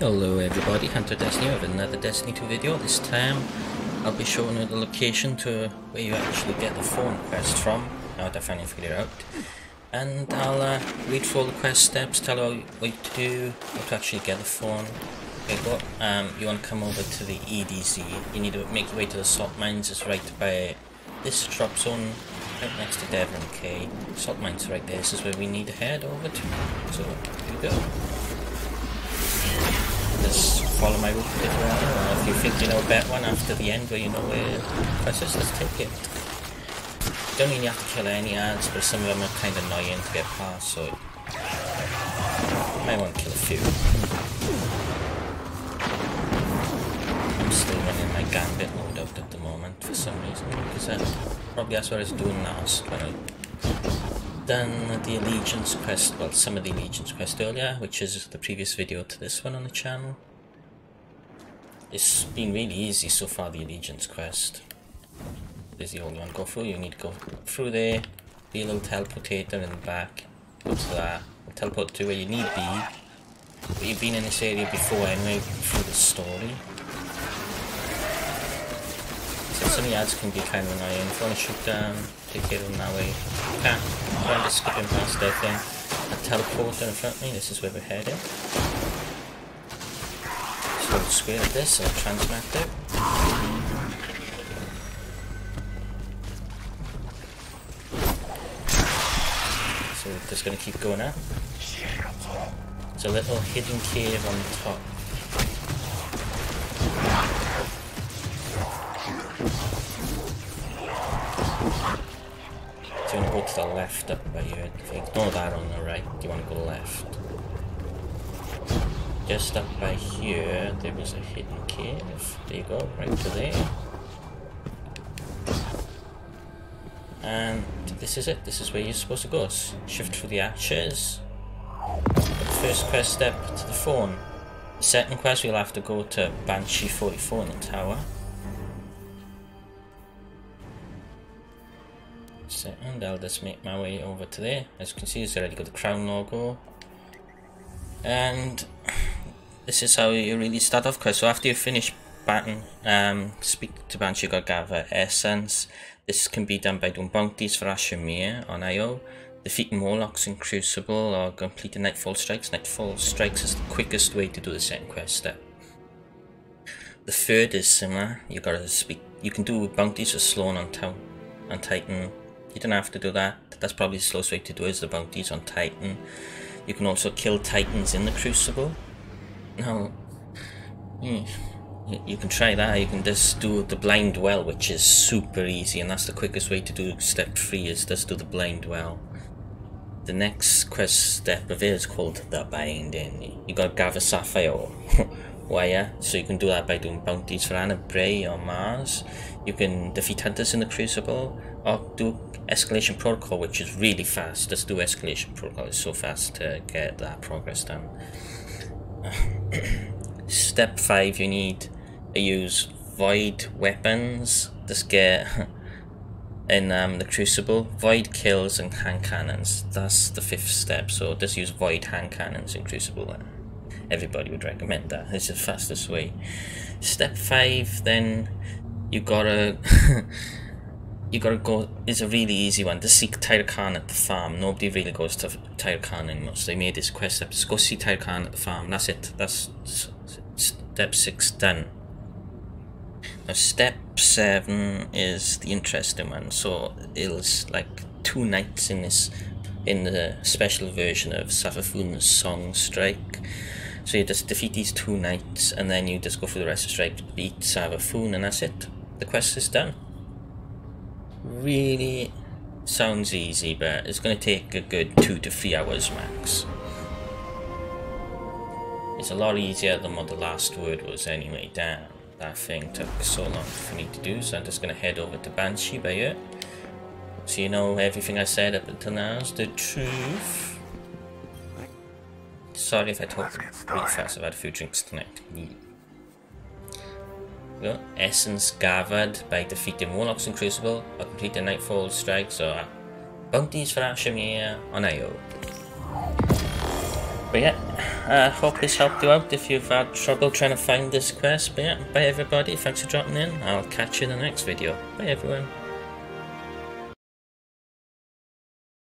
Hello everybody, Hunter Destiny with another Destiny 2 video. This time I'll be showing you the location to where you actually get the Thorn quest from, now that I finally figured it out. And I'll uh, read through all the quest steps, tell you what to do, how to actually get the Thorn. Okay, go. Um, you want to come over to the EDZ, you need to make your way to the salt mines, it's right by this drop zone, right next to Devrim Kay. Salt mines right there, this is where we need to head over to. So, here we go just follow my route a bit around, or if you think you know a better one after the end where you know where presses, let's take it. Don't mean you have to kill any ants, but some of them are kind of annoying to get past, so you might want to kill a few. I'm still running my gambit mode out at the moment for some reason, because uh, probably that's what I was doing last when I done the Allegiance quest, well some of the Allegiance quest earlier, which is the previous video to this one on the channel. It's been really easy so far, the Allegiance quest. There's the only one go through, you need to go through there, be a little teleportator in the back, go to that, teleport to where you need to be. But you've been in this area before anyway, through the story. So some of the ads can be kind of annoying. If you want to shoot them, take care of them that way. Can't. I'm just skipping past that thing. A teleporter in front of me, this is where we're heading. So square like this, I'll transmit it. So we're just gonna keep going up. There's a little hidden cave on the top. To the left up by. If you ignore that on the right, you want to go left. Just up by here, there was a hidden cave. There you go, right to there. And this is it. This is where you're supposed to go. Shift for the. The first quest step to the Thorn. Second quest, we'll have to go to Banshee 44 in the tower. Second, I'll just make my way over to there. As you can see, it's already got the crown logo. And this is how you really start off quest. So after you finish Baton, um, speak to Banshee, gather essence. This can be done by doing bounties for Asher Mir on IO, defeating Warlocks in Crucible, or complete completing Nightfall Strikes. Nightfall Strikes is the quickest way to do the second quest step. The third is similar. You gotta speak. You can do bounties for Sloan on Town, on Titan. You don't have to do that. That's probably the slowest way to do it, is the bounties on Titan. You can also kill Titans in the Crucible. Now, hmm, you can try that. You can just do the blind well, which is super easy, and that's the quickest way to do step three. Is just do the blind well. The next quest step of it is called the binding. You got to gather sapphire wire, so you can do that by doing bounties for Ana Bray or Mars. You can defeat hunters in the Crucible, or do escalation protocol, which is really fast. Just do escalation protocol. It's so fast to get that progress done. Step five, you need to use void weapons. Just get in um, the crucible void kills and hand cannons. That's the fifth step. So just use void hand cannons in crucible. Everybody would recommend that. It's the fastest way. Step five, then you gotta. you gotta go It's a really easy one to seek Tyra Karn at the farm. Nobody really goes to Tyra Karn anymore, so they made this quest step. Just go see Tyra Karn at the farm. That's it. That's step six done. Now step seven is the interesting one. So it's like two nights in this in the special version of Savathun's song strike. So you just defeat these two knights and then you just go through the rest of the strike, beat Savathun and that's it. The quest is done really sounds easy, but it's going to take a good two to three hours max. It's a lot easier than what the last word was anyway, damn. That thing took so long for me to do, so I'm just going to head over to Banshee by it. So you know everything I said up until now is the truth. Sorry if I talk really fast, I've had a few drinks tonight. Go. Essence gathered by defeating Warlocks in Crucible or completing Nightfall strikes or uh, bounties for Asher Mir on IO. But yeah, I hope this helped you out if you've had trouble trying to find this quest. But yeah, bye everybody, thanks for dropping in. I'll catch you in the next video. Bye everyone.